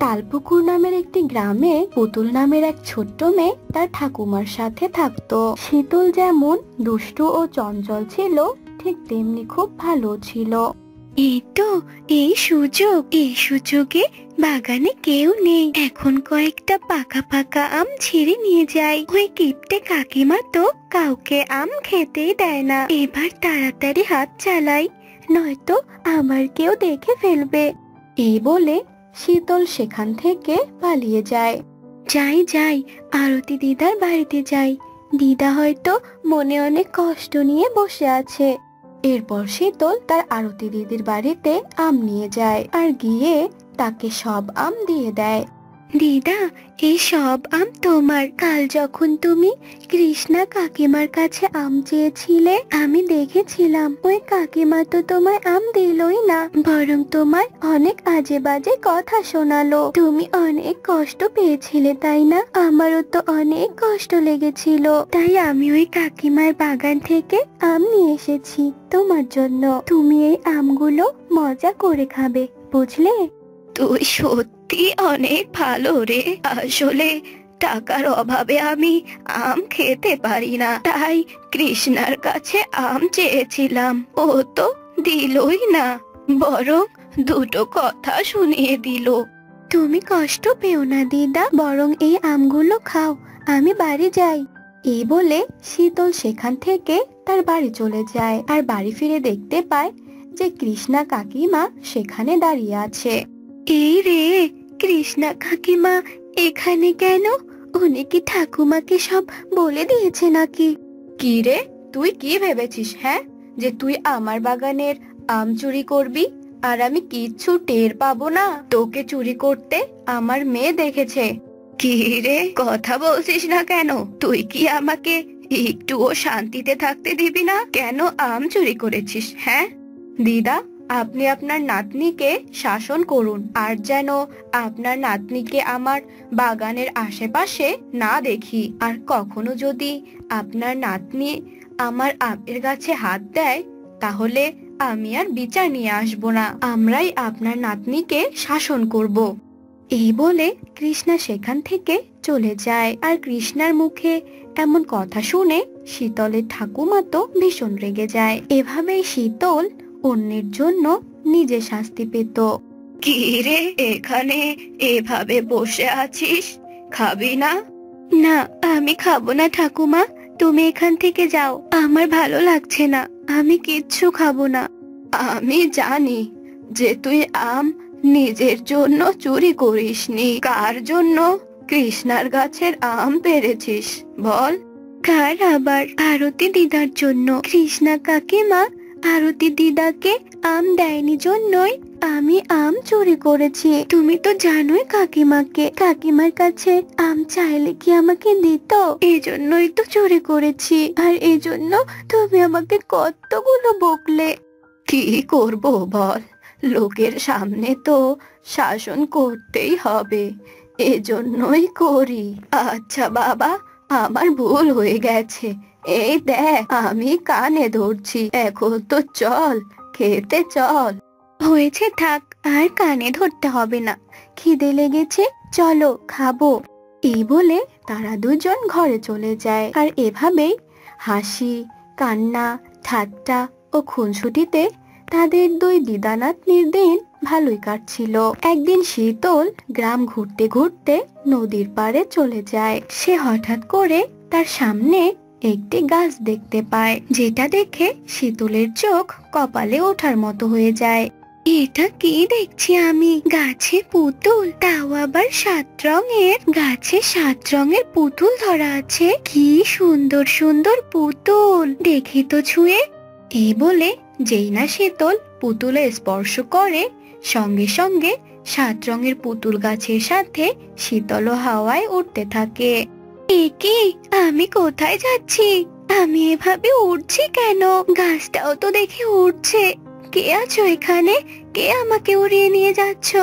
তালপুকুর নামের একটি গ্রামে পুতুল নামের এক ছোট্ট মেয়ে তার ঠাকুমার সাথে থাকতো। শীতল যেমন দুষ্টু ও চঞ্চল ছিল, ঠিক তেমনি খুব ভালো ছিল। এই তো, এই সুযোগ, এই সুযোগে বাগানে কেউ নেই। এখন কয়েকটা পাকা পাকা আম ছিঁড়ে নিয়ে যাই। ওই কিপটে কাকিমা তো কাউকে আম খেতেই দেয় না। এবার তাড়াতাড়ি হাত চালাই, নয়তো আমার কেউ দেখে ফেলবে। এই বলে শীতল সেখান থেকে পালিয়ে যায়। যাই যাই, আরতি দিদার বাড়িতে যাই। দিদা হয়তো মনে অনেক কষ্ট নিয়ে বসে আছে। এরপর শীতল তার আরতি দিদির বাড়িতে আম নিয়ে যায় আর গিয়ে তাকে সব আম দিয়ে দেয়। দিদা এই সব আম তোমার। কাল যখন তুমি কৃষ্ণা কাকিমার কাছে আম চেয়েছিলে, আমি দেখেছিলাম ওই কাকিমা তো তোমায় আম দিলই না, বরং তোমায় অনেক আজে বাজে কথা শোনালো। তুমি অনেক কষ্ট পেয়েছিলে, তাই না? আমারও তো অনেক কষ্ট লেগেছিল। তাই আমি ওই কাকিমার বাগান থেকে আম নিয়ে এসেছি তোমার জন্য। তুমি এই আমগুলো মজা করে খাবে, বুঝলে? তুই সত্যি অনেক ভালো রে। আসলে টাকার অভাবে আমি আম খেতে পারি না। তাই কৃষ্ণার কাছে আম চেয়েছিলাম। ও তো দিলই না বরং দুটো কথা শুনিয়ে দিল। তুমি কষ্ট পেও না দিদা বরং এই আমগুলো খাও আমি বাড়ি যাই। এই বলে শীতল সেখান থেকে তার বাড়ি চলে যায় আর বাড়ি ফিরে দেখতে পায় যে কৃষ্ণা কাকিমা সেখানে দাঁড়িয়ে আছে। এই রে কৃষ্ণা কাকিমা এখানে কেন? উনি কি ঠাকুমাকে সব বলে দিয়েছে নাকি? কি রে? তুই কি ভেবেছিস হ্যাঁ? যে তুই আমার বাগানের আম চুরি করবি? আর আমি কিচ্ছু টের পাবো না। তোকে চুরি করতে আমার মেয়ে দেখেছে। কি রে? কথা বলছিস না কেন? তুই কি আমাকে একটুও শান্তিতে থাকতে দিবি না? কেন আম চুরি করেছিস হ্যাঁ? দিদা আপনি আপনার নাতনিকে শাসন করুন আর যেন আপনার নাতনিকে আমার বাগানের আশেপাশে না দেখি। আর কখনো যদি আপনার নাতনি আমার আমের গাছে হাত দেয়, তাহলে আমি আর বিচার নিয়ে আসব না। আমরাই আপনার নাতনিকে শাসন করব। এই বলে কৃষ্ণা সেখান থেকে চলে যায় আর কৃষ্ণার মুখে এমন কথা শুনে শীতলের ঠাকুমা তো ভীষণ রেগে যায়। এভাবেই শীতল অন্যের জন্য নিজে শাস্তি পেত। কি রে এখানে এভাবে বসে আছিস? খাবি না? না আমি খাব না ঠাকুমা। তুমি এখান থেকে যাও আমার ভালো লাগছে না। আমি কিচ্ছু খাব না। আমি জানি যে তুই আম নিজের জন্য চুরি করিসনি। কার জন্য? কৃষ্ণার গাছের আম পেরেছিস বল। কার আবার আরতি দিদার জন্য? কৃষ্ণা কাকিমা আরতি দিদাকে আম দেয়নি জন্যই আমি আম চুরি করেছি। তুমি তো জানোই কাকিমাকে। কাকিমার কাছে আম চাইলে কি আমাকে দিত? এজন্যই তো চুরি করেছি। আর এজন্য তুমি আমাকে কতগুলো বকলে। কি করব বল? লোকের সামনে তো শাসন করতেই হবে। এজন্যই করি। আচ্ছা বাবা, আমার ভুল হয়ে গেছে। এই দেখ, আমি কানে ধরছি। এখন তো চল, খেতে চল। হয়েছে থাক, আর কানে ধরতে হবে না। খিদে লেগেছে, চলো খাব। এই বলে তারা দুজন ঘরে চলে যায়। আর এভাবেই হাসি, কান্না, ঠাট্টা ও খুনসুটিতে তাদের দুই দিদানাতনির দিন ভালোই কাটছিল। একদিন শীতল গ্রাম ঘুরতে ঘুরতে নদীর পাড়ে চলে যায়। সে হঠাৎ করে তার সামনে একটি গাছ দেখতে পায়, যেটা দেখে শীতলের চোখ কপালে ওঠার মতো হয়ে যায়। এটা কি দেখছি আমি? গাছে পুতুল, তাও আবার সাত রঙের। গাছে সাত রঙের পুতুল ধরা আছে। কি সুন্দর সুন্দর পুতুল! দেখি তো ছুঁয়ে। এই বলে যেই না শীতল পুতুলে স্পর্শ করে, সঙ্গে সঙ্গে সাত রঙের পুতুল গাছের সাথে শীতল হাওয়ায় উঠতে থাকে। একে, আমি কোথায় যাচ্ছি? আমি এভাবে উঠছি কেন? গাছটাও তো দেখে উঠছে কে আছো এখানে? কে আমাকে উড়িয়ে নিয়ে যাচ্ছ?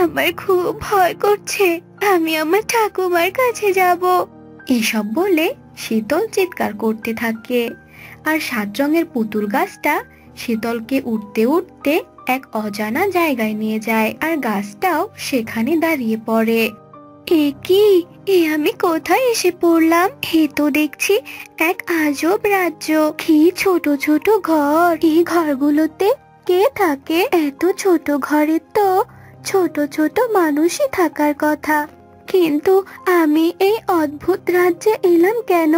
আমার খুব ভয় করছে। আমি আমার ঠাকুমার কাছে যাব। এসব বলে শীতল চিৎকার করতে থাকে। আর সাত রঙের পুতুল গাছটা শীতলকে উঠতে উঠতে এক অজানা জায়গায় নিয়ে যায়। আর গাছটাও সেখানে দাঁড়িয়ে পড়ে। এ কি? এ আমি কোথায় এসে পড়লাম? এ তো দেখছি এক আজব রাজ্য। কি ছোট ছোট ঘর। এই ঘরগুলোতে কে থাকে? এত ছোট ঘরে তো ছোট ছোট মানুষই থাকার কথা। কিন্তু আমি এই অদ্ভুত রাজ্যে এলাম কেন?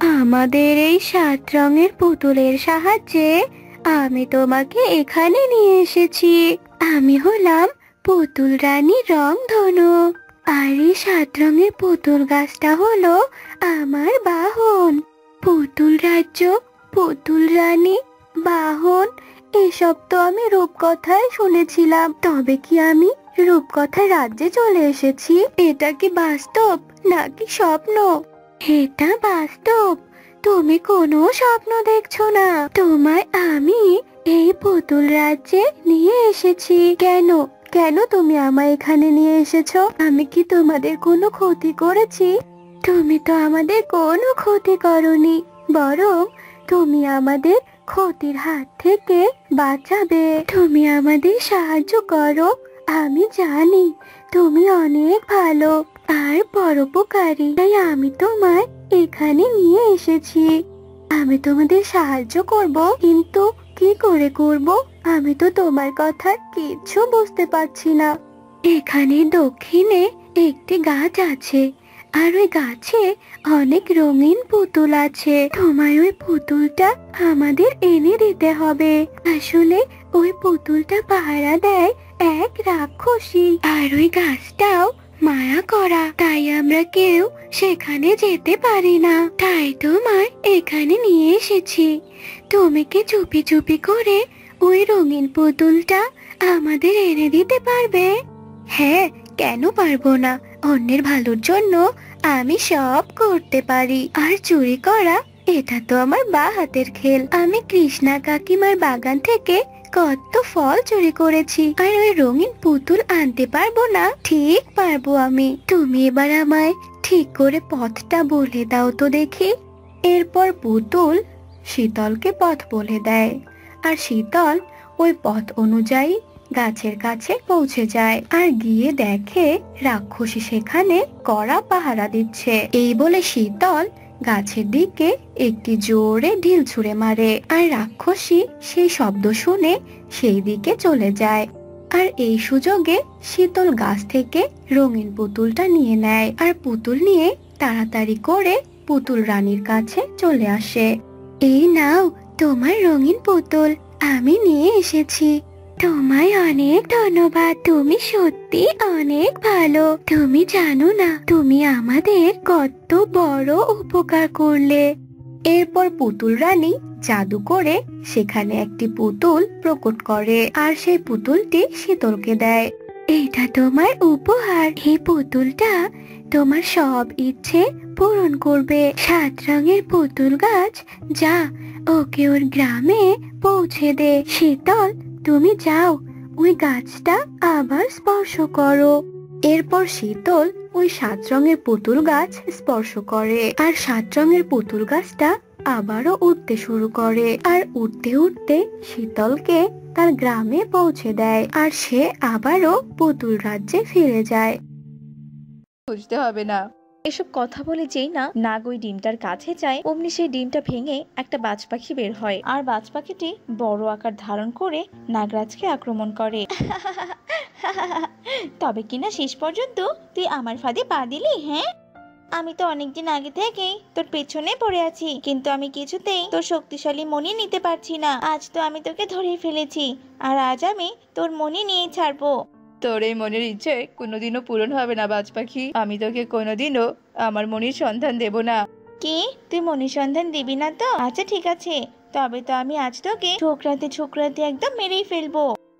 আমাদের এই সাত রঙের পুতুলের সাহায্যে আমি তোমাকে এখানে নিয়ে এসেছি। আমি হলাম পুতুল রানী রং ধনু আর এই সাত রঙের পুতুল গাছটা হলো আমার বাহন। পুতুল রাজ্য, পুতুল রানী, বাহন, এসব তো আমি রূপকথায় শুনেছিলাম। তবে কি আমি রূপকথার রাজ্যে চলে এসেছি? এটা কি বাস্তব নাকি স্বপ্ন? এটা বাস্তব। তুমি কোনো স্বপ্ন দেখছ না। তোমায় আমি এই পুতুল রাজ্যে নিয়ে এসেছি। কেন কেন তুমি আমায় এখানে নিয়ে এসেছ? আমি কি তোমাদের কোনো ক্ষতি করেছি? তুমি তো আমাদের কোনো ক্ষতি করনি, বরং তুমি আমাদের ক্ষতির হাত থেকে বাঁচাবে। তুমি আমাদের সাহায্য করো, আমি জানি তুমি অনেক ভালো আর পরোপকারী, তাই আমি তোমায় এখানে নিয়ে এসেছি। আমি তোমাদের সাহায্য করব, কিন্তু কি করে করব? আমি তো তোমার কথা কিচ্ছু বুঝতে পারছি না। এখানে দক্ষিণে একটি গাছ আছে, আর ওই গাছে অনেক রঙিন পুতুল আছে। তোমায় ওই পুতুলটা আমাদের এনে দিতে হবে। আসলে ওই পুতুলটা পাহারা দেয় এক রাক্ষসী, আর ওই গাছটাও মায়া করা। তাই আমরা কেউ সেখানে যেতে পারি না। তাই তোমায় এখানে নিয়ে এসেছি। তুমি কি চুপি চুপি করে ওই রঙিন পুতুলটা আমাদের এনে দিতে পারবে। হ্যাঁ কেন পারব না? অন্যের ভালোর জন্য আমি সব করতে পারি। আর চুরি করা, এটা তো আমার বা হাতের খেল। আমি কৃষ্ণা কাকিমার বাগান থেকে কত ফল চুরি করেছি। আর ওই রঙিন পুতুল আনতে পারব না? ঠিক পারব আমি। তুমি এবার আমায় ঠিক করে পথটা বলে দাও তো দেখি। এরপর পুতুল শীতলকে পথ বলে দেয়। আর শীতল ওই পথ অনুযায়ী গাছের কাছে পৌঁছে যায় আর গিয়ে দেখে রাক্ষসী সেখানে কড়া পাহারা দিচ্ছে। এই বলে শীতল গাছের দিকে একটি জোরে ঢিল ছুঁড়ে মারে আর রাক্ষসী সেই শব্দ শুনে সেই দিকে চলে যায়। আর এই সুযোগে শীতল গাছ থেকে রঙিন পুতুলটা নিয়ে নেয় আর পুতুল নিয়ে তাড়াতাড়ি করে পুতুল রানীর কাছে চলে আসে। এই নাও তোমার রঙিন পুতুল, আমি নিয়ে এসেছি। তোমায় অনেক ধন্যবাদ, তুমি সত্যি অনেক ভালো। তুমি জানো না, তুমি আমাদের কত বড় উপকার করলে। এরপর পুতুল রানী জাদু করে সেখানে একটি পুতুল প্রকট করে আর সেই পুতুলটি শীতলকে দেয়। এটা তোমার উপহার। এই পুতুলটা তোমার সব ইচ্ছে পূরণ করবে। সাত রঙের পুতুল গাছ, যা ওকে ওর গ্রামে পৌঁছে দে। শীতল, তুমি যাও, ওই গাছটা আবার স্পর্শ করো। এরপর শীতল ওই সাত রঙের পুতুল গাছ স্পর্শ করে, আর সাত রঙের পুতুল গাছটা আবারও উঠতে শুরু করে। আর উঠতে উঠতে শীতলকে তার গ্রামে পৌঁছে দেয়, আর সে আবারও পুতুল রাজ্যে ফিরে যায়। বুঝতে হবে না। এসব কথা বলে যেই না নাগ ওই ডিমটার কাছে যায়, অমনি সেই ডিমটা ভেঙে একটা বাজ পাখি বের হয়। আর বাজ পাখিটি বড় আকার ধারণ করে নাগরাজকে আক্রমণ করে। তবে কিনা শেষ পর্যন্ত তুই আমার ফাঁদে পা দিলি হ্যাঁ? আমি তো অনেকদিন আগে থেকেই তোর পেছনে পড়ে আছি, কিন্তু আমি কিছুতেই তোর শক্তিশালী মনি নিতে পারছি না। আজ তো আমি তোকে ধরে ফেলেছি, আর আজ আমি তোর মনি নিয়ে ছাড়বো। তোর এই মনের ইচ্ছে কোনোদিনও পূরণ হবে না বাজ পাখি। আমি তোকে কোনোদিনও আমার মনির সন্ধান দেব না। কি? তুই মনির সন্ধান দিবি না তো? আচ্ছা ঠিক আছে। তবে তো আমি আজ তোকে ছোকরাতে ছোকরাতে একদম মেরেই ফেলব।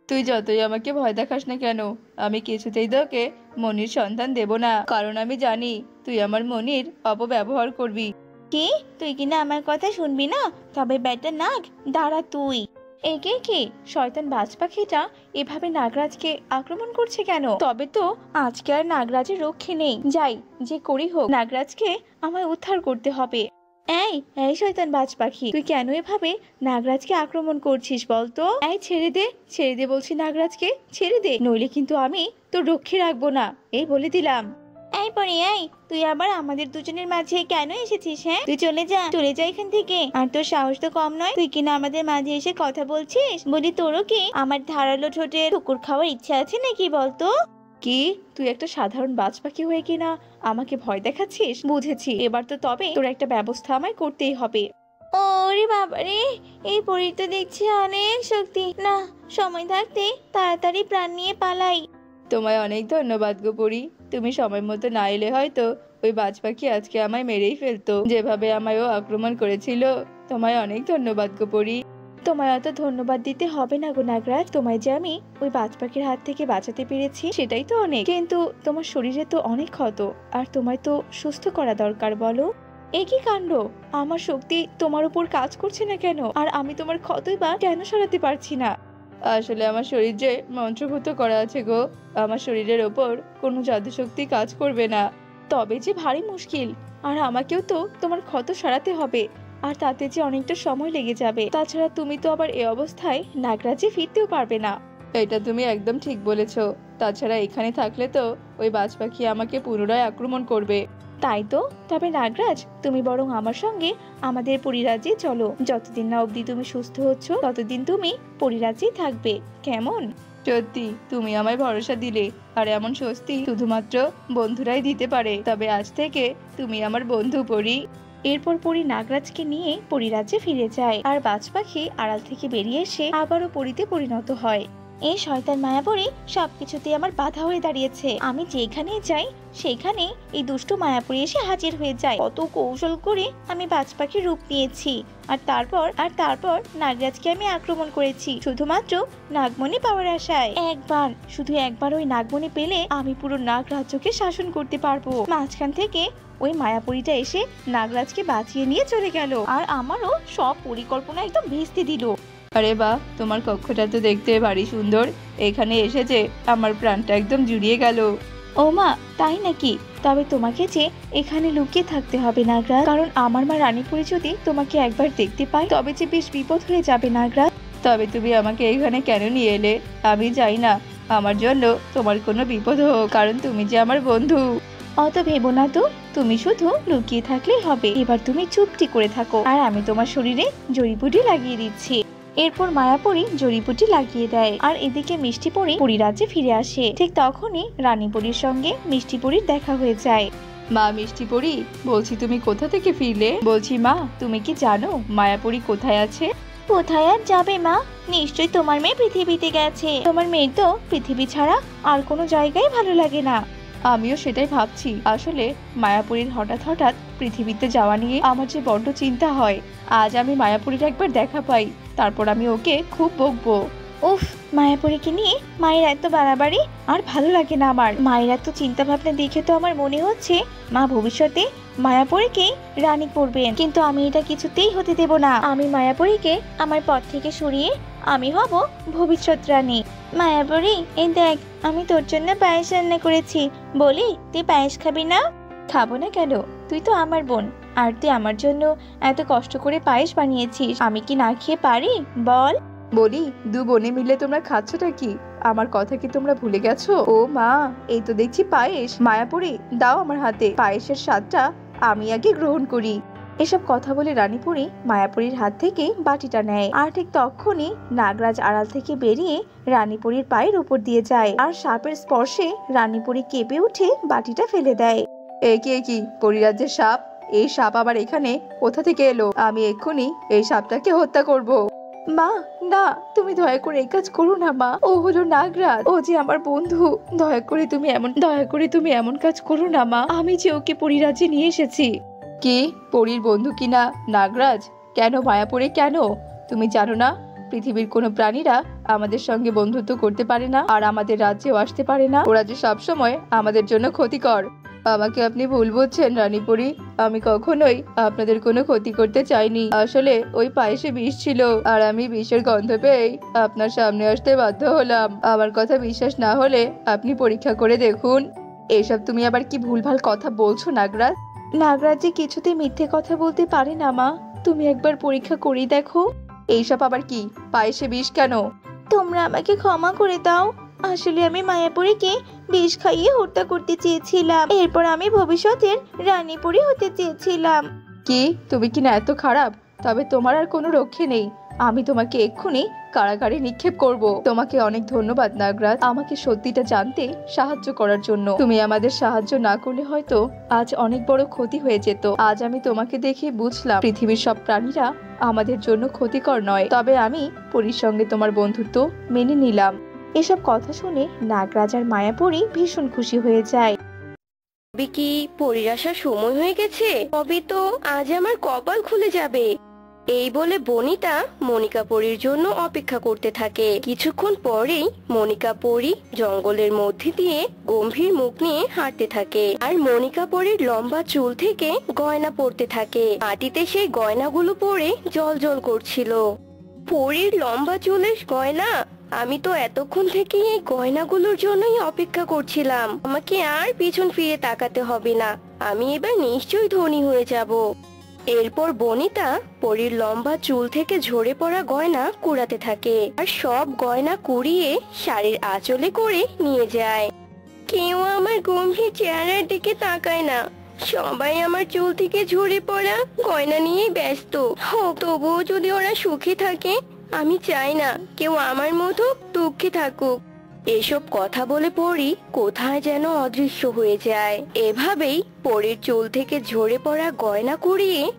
তুই যতই আমাকে ভয় দেখাস না কেন আমি কিছুতেই তোকে মনির সন্ধান দেব না। কারণ আমি জানি তুই আমার মনির অপব্যবহার করবি। কি? তুই কিনা আমার কথা শুনবি না? তবে ব্যাটা নাগ দাঁড়া তুই। একে কি শয়তান বাজ পাখিটা এভাবে নাগরাজকে আক্রমণ করছে কেন? তবে তো আজকে আর নাগরাজের রক্ষে নেই। যাই, যে করি হোক, নাগরাজকে আমায় উদ্ধার করতে হবে। এই এই শয়তান বাজ পাখি তুই কেন এভাবে নাগরাজকে আক্রমণ করছিস বলতো? এই, ছেড়ে দে ছেড়ে দে বলছি নাগরাজকে, ছেড়ে দে। নইলে কিন্তু আমি তোর রক্ষে রাখব না। এই বলে দিলাম। এই পরে এই তুই আবার আমাদের দুজনের মাঝে কেন এসেছিস হ্যাঁ? তুই চলে যা চলে যা এখান থেকে। আর তোর সাহস তো কম নয়। তুই কিনা আমাদের মাঝে এসে কথা বলছিস? বলি তোরও কি আমার ধারালো ঠোঁটে ঠুকুর খাওয়ার ইচ্ছা আছে নাকি বলতো? কি? তুই একটা সাধারণ বাজ পাখি হয়ে কিনা আমাকে ভয় দেখাচ্ছিস? বুঝেছি। এবার তো তবে তোর একটা ব্যবস্থা আমায় করতেই হবে। ওরে বাবারে এই পরীর তো দেখছি অনেক শক্তি। না সময় থাকতে তাড়াতাড়ি প্রাণ নিয়ে পালাই। তোমায় অনেক ধন্যবাদ গো পরি। তুমি সময় মতো না এলে হয়তো ওই বাজ পাখি আজকে আমায় মেরেই ফেলতো। যেভাবে আমায় ও আক্রমণ করেছিল, তোমায় অনেক ধন্যবাদ গো পরি। তোমায় অত ধন্যবাদ দিতে হবে না গো নাগরাজ, তোমায় যে আমি ওই বাজ পাখির হাত থেকে বাঁচাতে পেরেছি, সেটাই তো অনেক। কিন্তু তোমার শরীরে তো অনেক ক্ষত, আর তোমায় তো সুস্থ করা দরকার, বলো। এ কি কাণ্ড? আমার শক্তি তোমার উপর কাজ করছে না কেন? আর আমি তোমার ক্ষতই বা কেন সরাতে পারছি না? আসলে আমার শরীর যে মন্ত্রভূত করা আছে গো, আমার শরীরের ওপর কোনো জাদু শক্তি কাজ করবে না। তবে যে ভারী মুশকিল, আর আমাকেও তো তোমার ক্ষত সারাতে হবে, আর তাতে যে অনেকটা সময় লেগে যাবে, তাছাড়া তুমি তো আবার এ অবস্থায় নাগরাজে ফিরতেও পারবে না। এটা তুমি একদম ঠিক বলেছ। তাছাড়া এখানে থাকলে তো ওই বাজ পাখি আমাকে পুনরায় আক্রমণ করবে। তাই তো? তবে নাগরাজ তুমি বরং আমার সঙ্গে আমাদের পরিরাজ্যে চলো। যতদিন না অবধি তুমি সুস্থ হচ্ছ ততদিন তুমি পরিরাজ্যেই থাকবে। কেমন? সত্যি তুমি আমায় ভরসা দিলে। আর এমন স্বস্তি শুধুমাত্র বন্ধুরাই দিতে পারে। তবে আজ থেকে তুমি আমার বন্ধু পড়ি এরপর পরি নাগরাজকে নিয়ে পরিরাজ্যে ফিরে যায়। আর বাজ পাখি আড়াল থেকে বেরিয়ে এসে আবারও পরিতে পরিণত হয়। এই শয়তান মায়াপরি সবকিছুতে আমার বাধা হয়ে দাঁড়িয়েছে। আমি যেখানে যাই সেখানে এই দুষ্টু মায়াপুরী এসে হাজির হয়ে যায়। কত কৌশল করে আমি বাজ পাখির রূপ নিয়েছি। আর তারপর আর তারপর নাগরাজকে আমি আক্রমণ করেছি। শুধুমাত্র নাগমণি পাওয়ার আশায়। একবার, শুধু একবার ওই নাগমণি পেলে আমি পুরো নাগরাজ্যকে শাসন করতে পারব। মাঝখান থেকে ওই মায়াপুরীটা এসে নাগরাজকে বাঁচিয়ে নিয়ে চলে গেল। আর আমারও সব পরিকল্পনা একদম ভেস্তে দিল। আরে বাহ তোমার কক্ষটা তো দেখতে ভারী সুন্দর। এখানে এসেছে আমার প্রাণটা একদম জুড়িয়ে গেল। ও মা তাই নাকি? তবে তোমাকে যে এখানে লুকিয়ে থাকতে হবে নাগরাজ। কারণ আমার মা রানীপুরি যদি তোমাকে একবার দেখতে পায় তবে যে বেশ বিপদ হয়ে যাবে নাগরাজ। তবে তুমি আমাকে এখানে কেন নিয়ে এলে? আমি যাই না। আমার জন্য তোমার কোনো বিপদ হোক কারণ তুমি যে আমার বন্ধু। অত ভেবো না তো তুমি শুধু লুকিয়ে থাকলেই হবে। এবার তুমি চুপটি করে থাকো আর আমি তোমার শরীরে জড়িবুটি লাগিয়ে দিচ্ছি। এরপর মায়াপুরি জড়িবুটি লাগিয়ে দেয় আর এদিকে মিষ্টি পরি পরিরাজ্যে ফিরে আসে। ঠিক তখনই রানীপুরীর সঙ্গে মিষ্টি পরির দেখা হয়ে যায়। মা মিষ্টি পরি বলছি তুমি কোথা থেকে ফিরলে? বলছি মা তুমি কি জানো মায়াপুরি কোথায় আছে? কোথায় আর যাবে মা? নিশ্চয়ই তোমার মেয়ে পৃথিবীতে গেছে। তোমার মেয়ে তো পৃথিবী ছাড়া আর কোনো জায়গায় ভালো লাগে না। আমিও সেটাই ভাবছি। আসলে মায়াপুরীর হঠাৎ হঠাৎ পৃথিবীতে যাওয়া নিয়ে আমার যে বড্ড চিন্তা হয়, আজ আমি মায়াপুরীর একবার দেখা পাই, তারপর আমি ওকে খুব বকবো। উফ, মায়াপুরীকে নিয়ে মায়ের এত বাড়াবাড়ি, আর ভালো লাগে না আমার। মায়ের এত চিন্তা ভাবনা দেখে তো আমার মনে হচ্ছে, মা ভবিষ্যতে মায়াপুরীকে রানী করবেন। কিন্তু আমি এটা কিছুতেই হতে দেব না। আমি মায়াপুরীকে আমার পথ থেকে সরিয়ে আমি হব ভবিষ্যৎ রানী। মায়াপুরী এই দেখ, আমি তোর জন্য পায়েস রান্না করেছি। বলি, তুই পায়েস খাবি না? খাব না কেন? তুই তো আমার বোন। আর তুই আমার জন্য এত কষ্ট করে পায়েস বানিয়েছিস, আমি কি না খেয়ে পারি? বল। বলি, দু বোনে মিলে তোমরা খাচ্ছটা কি? আমার কথা কি তোমরা ভুলে গেছো? ও মা, এই তো দেখছি পায়েস। মায়াপুরি দাও আমার হাতে। পায়েসের স্বাদটা আমি আগে গ্রহণ করি। এসব কথা বলে রানীপুরি মায়াপুরীর হাত থেকে বাটিটা নেয়। আর ঠিক তখনই নাগরাজ আড়াল থেকে বেরিয়ে রানীপুরীর পায়ের উপর দিয়ে যায়। আর সাপের স্পর্শে রানীপুরি কেঁপে উঠে বাটিটা ফেলে দেয়। এ কি এ কি? পরিরাজ্যের সাপ? এই সাপ আবার এখানে? কোথা থেকে এলো? আমি এক্ষুনি এই সাপটাকে হত্যা করব। মা না তুমি দয়া করে এই কাজ করো না মা। ও হলো নাগরাজ। ও যে আমার বন্ধু। দয়া করে তুমি এমন দয়া করে তুমি এমন কাজ করো না মা। আমি যে ওকে পরিরাজ্যে নিয়ে এসেছি। কি? পরীর বন্ধু কিনা? নাগরাজ? কেন মায়াপুরে কেন? তুমি জানো না? পৃথিবীর কোনো প্রাণীরা আমাদের সঙ্গে বন্ধুত্ব করতে পারে না আর আমাদের রাজ্যেও আসতে পারে না। ওরা যে সবসময় আমাদের জন্য ক্ষতিকর। আমাকে আপনি ভুল বুঝছেন রানীপুরি আমি কখনোই আপনাদের কোনো ক্ষতি করতে চাইনি। আসলে ওই পায়েসে বিষ ছিল আর আমি বিষের গন্ধ পেয়েই আপনার সামনে আসতে বাধ্য হলাম। আমার কথা বিশ্বাস না হলে আপনি পরীক্ষা করে দেখুন। এসব তুমি আবার কি ভুলভাল কথা বলছো, নাগরাজ? নাগরাজ যে কিছুতে মিথ্যে কথা বলতে পারে না, মা। তুমি একবার পরীক্ষা করেই দেখো। এইসব আবার কি? পায়েসে বিষ কেন? তোমরা আমাকে ক্ষমা করে দাও। আসলে আমি মায়াপুরীকে বিষ খাইয়ে হত্যা করতে চেয়েছিলাম। এরপর আমি ভবিষ্যতের রানীপুরী হতে চেয়েছিলাম। কি? তুমি কি না এত খারাপ? তবে তোমার আর কোনো রক্ষে নেই। আমি তোমাকে এক্ষুনি কারাগারে নিক্ষেপ করব। তোমাকে অনেক ধন্যবাদ, নাগরাজ। আমাকে সত্যিটা জানতে সাহায্য করার জন্য। তুমি আমাদের সাহায্য না করলে হয়তো আজ অনেক বড় ক্ষতি হয়ে যেত। আজ আমি তোমাকে দেখে বুঝলাম, পৃথিবীর সব প্রাণীরা আমাদের জন্য ক্ষতিকর নয়। তবে আমি পরীর সঙ্গে তোমার বন্ধুত্ব মেনে নিলাম। এসব কথা শুনে নাগরাজ আর মায়াপুরী ভীষণ খুশি হয়ে যায়। কি পরীর আসার সময় হয়ে গেছে? তবে তো আজ আমার কপাল খুলে যাবে। এই বলে বনিতা মনিকা পরীর জন্য অপেক্ষা করতে থাকে। কিছুক্ষণ পরেই মনিকা পরী জঙ্গলের মধ্যে দিয়ে গম্ভীর মুখ নিয়ে হাঁটতে থাকে আর মনিকা পরীর লম্বা চুল থেকে গয়না পড়তে থাকে। মাটিতে সেই গয়নাগুলো পরে জল জল করছিল। পরীর লম্বা চুলের গয়না? আমি তো এতক্ষণ থেকে এই গয়নাগুলোর জন্যই অপেক্ষা করছিলাম। আমাকে আর পিছন ফিরে তাকাতে হবে না। আমি এবার নিশ্চয়ই ধনী হয়ে যাব। এরপর বনিতা পরীর লম্বা চুল থেকে ঝরে পড়া গয়না কুড়াতে থাকে আর সব গয়না কুড়িয়ে শাড়ির আঁচলে করে নিয়ে যায়। কেউ আমার গম্ভীর চেহারার দিকে তাকায় না। সবাই আমার চুল থেকে ঝরে পড়া গয়না নিয়ে ব্যস্ত। হোক, তবুও যদি ওরা সুখে থাকে, আমি চাই না কেউ আমার মতো দুঃখে থাকুক। এসব কথা বলে পড়ি কোথায় যেন অদৃশ্য হয়ে যায়। এভাবেই পরীর চুল থেকে ঝরে পড়া গয়না কুড়িয়ে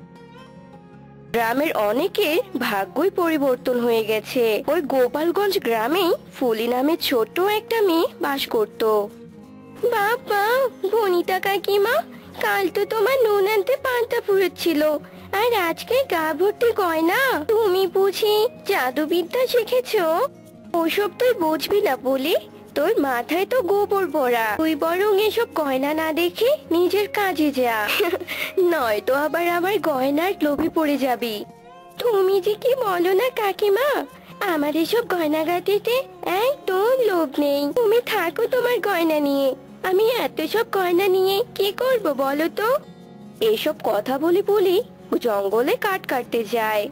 গ্রামের অনেকের ভাগ্যই পরিবর্তন হয়ে গেছে। ওই গোপালগঞ্জ গ্রামেই ফুলি নামে ছোট্ট একটা মেয়ে বাস করত। বাবা বনিতা কাকিমা, কাল তো তোমার নুন আনতে পান্তা ফুরোচ্ছিল আর আজকে গা ভর্তি গয়না। তুমি বুঝি জাদুবিদ্যা শিখেছো? ওসব তুই বুঝবি না বলি? তোর মাথায় তো গোবর ভরা। তুই বরং এসব গয়না না দেখে নিজের কাজে যা। নয়তো আবার আমার গয়নার লোভে পড়ে যাবি। তুমি যে কি বলো না কাকিমা? আমার এসব গয়না গাতিতে একদম লোভ নেই। তুমি থাকো তোমার গয়না নিয়ে। আমি এত সব গয়না নিয়ে কি করব বলো তো? এসব কথা বলে বলি জঙ্গলে কাঠ কাটতে যায়।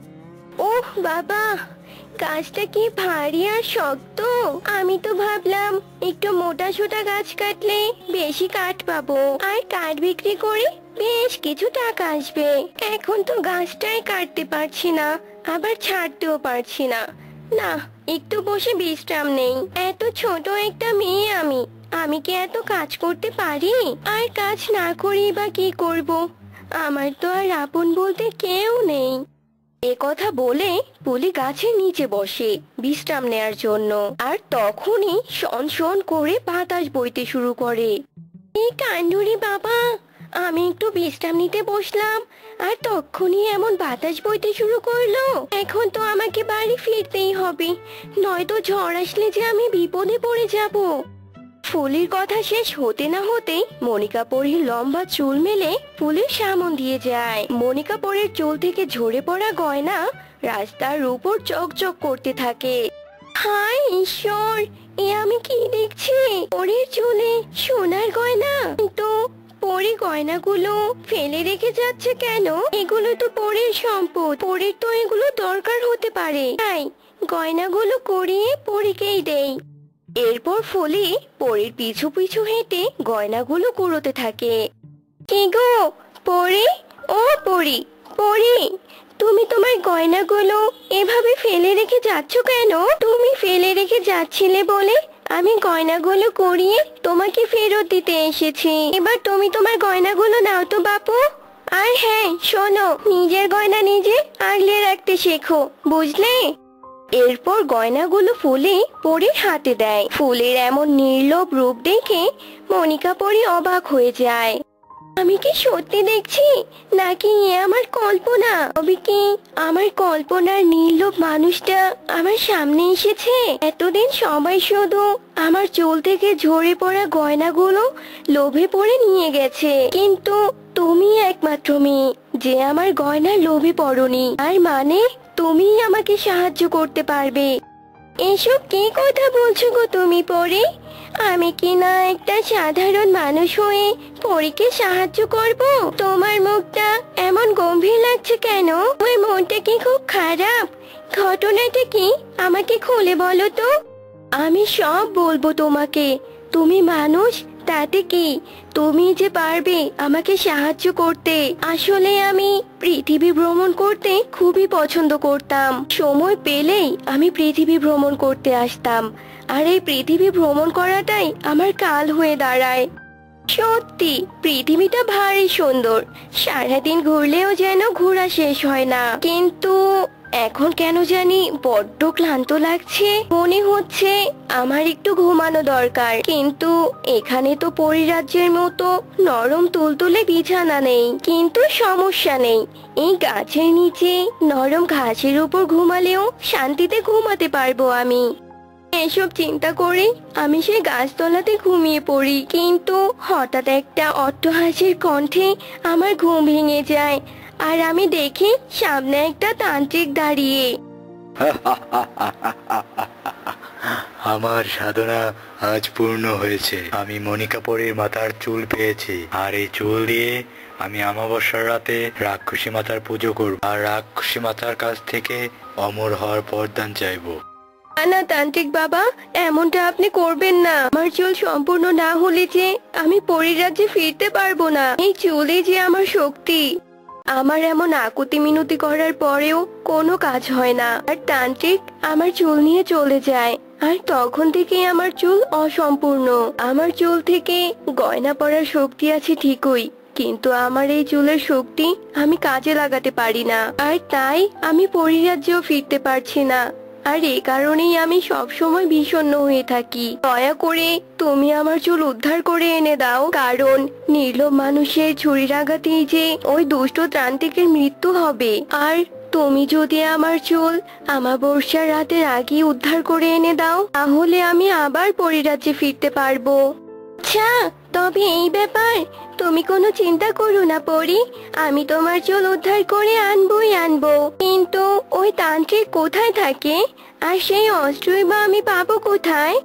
ওহ, বাবা! গাছটা কি ভারী আর শক্ত? আমি তো ভাবলাম, একটু মোটা সোটা গাছ কাটলে বেশি কাঠ পাবো। আর কাঠ বিক্রি করে বেশ কিছু টাকা আসবে। এখন তো গাছটাই কাটতে পারছি না, আবার ছাড়তেও পারছি না। না, একটু বসে বিশ্রাম নেই। এত ছোট একটা মেয়ে আমি। আমি কি এত কাজ করতে পারি? আর কাজ না করি বা কি করব? আমার তো আর আপন বলতে কেউ নেই। এ কথা বলে পুলি গাছের নিচে বসে বিশ্রাম নেয়ার জন্য। আর তখনই শন শন করে বাতাস বইতে শুরু করে। এই কাণ্ডুরি বাবা, আমি একটু বিশ্রাম নিতে বসলাম, আর তখনই এমন বাতাস বইতে শুরু করল। এখন তো আমাকে বাড়ি ফিরতেই হবে, নয়তো ঝড় আসলে যে আমি বিপদে পড়ে যাব। ফুলির কথা শেষ হতে না হতেই মনিকা পরীর লম্বা চুল মেলে ফুলের সামন দিয়ে যায়। মনিকা পরীর চুল থেকে ঝরে পড়া গয়না রাস্তার উপর চকচক করতে থাকে। হায় ঈশ্বর, এ আমি কি দেখছি? পরীর চুলে সোনার গয়না? তো পরি গয়নাগুলো ফেলে রেখে যাচ্ছে কেন? এগুলো তো পরীর সম্পদ। পরীর তো এগুলো দরকার হতে পারে। তাই গয়নাগুলো করিয়ে পরীকেই দেই। এরপর ফলি পরীর পিছু পিছু হেঁটে গয়নাগুলো কুড়োতে থাকে। কি গো? পরি? ও পরি পরি, তুমি তোমার গয়নাগুলো এভাবে ফেলে রেখে যাচ্ছ কেন? তুমি ফেলে রেখে যাচ্ছিলে বলে আমি গয়নাগুলো করিয়ে তোমাকে ফেরত দিতে এসেছি। এবার তুমি তোমার গয়নাগুলো নাও তো বাপু। আর হ্যাঁ শোনো, নিজের গয়না নিজে আগলে রাখতে শেখো, বুঝলে? এরপর গয়নাগুলো ফুলে পরীর হাতে দেয়। ফুলের এমন নির্লোভ রূপ দেখে মনিকা পরি অবাক হয়ে যায়। আমি কি সত্যি দেখছি? নাকি এ আমার কল্পনা? তবে কি আমার কল্পনার নির্লোভ মানুষটা আমার সামনে এসেছে? এতদিন সবাই শুধু আমার চুল থেকে ঝরে পড়া গয়নাগুলো লোভে পড়ে নিয়ে গেছে। কিন্তু তুমি একমাত্র মেয়ে, যে আমার গয়নার লোভে পড়নি। আর মানে তুমি আমাকে সাহায্য করতে পারবে। এসব কি কথা বলছো গো তুমি, পরে? আমি কি না একটা সাধারণ মানুষ হয়ে পরীকে সাহায্য করব? তোমার মুখটা এমন গম্ভীর লাগছে কেন? ওই মনটা কি খুব খারাপ? ঘটনাটা কি? আমাকে খুলে বলো তো। আমি সব বলব তোমাকে। তুমি মানুষ তাতে কি? তুমি যে পারবে আমাকে সাহায্য করতে। আসলে আমি পৃথিবী ভ্রমণ করতে খুবই পছন্দ করতাম। সময় পেলেই আমি পৃথিবী ভ্রমণ করতে আসতাম। আর এই পৃথিবী ভ্রমণ করাটাই আমার কাল হয়ে দাঁড়ায়। সত্যি, পৃথিবীটা ভারী সুন্দর। সারাদিন ঘুরলেও যেন ঘোরা শেষ হয় না। কিন্তু এখন কেন জানি বড্ড ক্লান্ত লাগছে। মনে হচ্ছে আমার একটু ঘুমানো দরকার। কিন্তু এখানে তো পরিরাজ্যের মতো নরম তুলতুলে বিছানা নেই। কিন্তু সমস্যা নেই। এই গাছের নিচে নরম ঘাসের উপর ঘুমালেও শান্তিতে ঘুমাতে পারব আমি। এসব চিন্তা করে আমি সেই গাছতলাতে ঘুমিয়ে পড়ি। কিন্তু হঠাৎ একটা অট্টহাসির কণ্ঠে আমার ঘুম ভেঙে যায়। আর আমি দেখি সামনে একটা তান্ত্রিক দাঁড়িয়ে। আমার সাধনা আজ পূর্ণ হয়েছে। আমি মণিকাপরের মাথার চুল পেয়েছি। আর এই চুল দিয়ে আমি অমাবস্যার রাতে রাক্ষসী মাতার পুজো করব। আর রাক্ষসী মাতার কাছ থেকে অমর হওয়ার বরদান চাইব। না, না তান্ত্রিক বাবা এমনটা আপনি করবেন না। আমার চুল সম্পূর্ণ না হলে যে আমি পরিরাজ্যে ফিরতে পারব না। এই চুলে যে আমার শক্তি। আমার এমন আকুতি মিনতি করার পরেও কোনো কাজ হয় না। আর তান্ত্রিক আমার চুল নিয়ে চলে যায়। আর তখন থেকে আমার চুল অসম্পূর্ণ। আমার চুল থেকে গয়না পরার শক্তি আছে ঠিকই, কিন্তু আমার এই চুলের শক্তি আমি কাজে লাগাতে পারি না। আর তাই আমি পরিরাজ্যেও ফিরতে পারছি না। আর এ কারণেই আমি সব সময় বিষণ্ণ হয়ে থাকি। দয়া করে তুমি আমার চুল উদ্ধার করে এনে দাও, কারণ নির্লোভ মানুষের ছুরির আঘাতেই যে ওই দুষ্ট ত্রান্তিকের মৃত্যু হবে। আর তুমি যদি আমার চুল আমার বর্ষার রাতের আগে উদ্ধার করে এনে দাও, তাহলে আমি আবার পরিরাজ্যে ফিরতে পারব। আচ্ছা তবে এই ব্যাপার তুমি কোনো চিন্তা করো না, পরি। আমি তোমার চুল উদ্ধার করে আনবই আনব। কিন্তু ওই তান্ত্রিক কোথায় থাকে? আর সেই অস্ত্রই বা আমি পাবো কোথায়?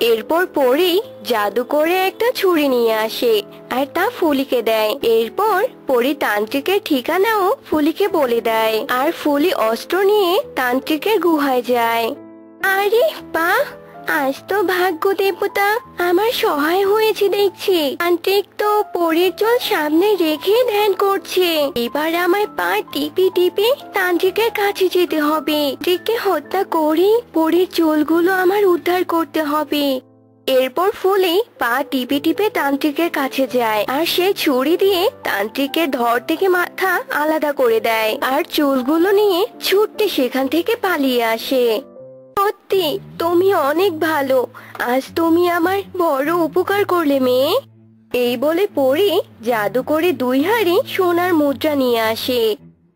এরপর পরি জাদু করে একটা ছুরি নিয়ে আসে আর তা ফুলিকে দেয়। এরপর পরি তান্ত্রিকের ঠিকানাও ফুলিকে বলে দেয়। আর ফুলি অস্ত্র নিয়ে তান্ত্রিকের গুহায় যায়। আরে বাহ! আজ তো ভাগ্য দেবতা আমার সহায় হয়েছে দেখছি। তান্ত্রিক তো পরের চুল সামনে রেখে ধ্যান করছে। এবার আমায় পা টিপে টিপে তান্ত্রিকের কাছে যেতে হবে। তান্ত্রিককে হত্যা করে পরের চুলগুলো আমার উদ্ধার করতে হবে। এরপর ফুলি পা টিপে টিপে তান্ত্রিকের কাছে যায় আর সে ছুরি দিয়ে তান্ত্রিকের ধর থেকে মাথা আলাদা করে দেয় আর চুলগুলো নিয়ে ছুটতে সেখান থেকে পালিয়ে আসে। সত্যি, তুমি অনেক ভালো। আজ তুমি আমার বড় উপকার করলে মেয়ে। এই বলে পরি জাদু করে দুই হাড়ি সোনার মুদ্রা নিয়ে আসে।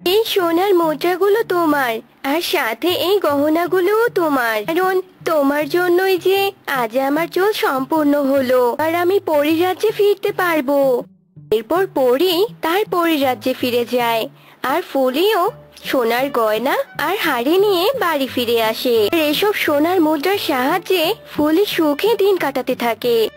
এই সোনার মুদ্রাগুলো তোমার, আর সাথে এই গহনাগুলোও তোমার। কারণ তোমার জন্যই যে আজ আমার চুল সম্পূর্ণ হলো, আর আমি পরিরাজ্যে ফিরতে পারব। এরপর পরি তার পরিরাজ্যে ফিরে যায়। আর ফুলিও সোনার গয়না আর হাড়ি নিয়ে বাড়ি ফিরে আসে। এসব সোনার মুদ্রার সাহায্যে ফুলি সুখে দিন কাটাতে থাকে।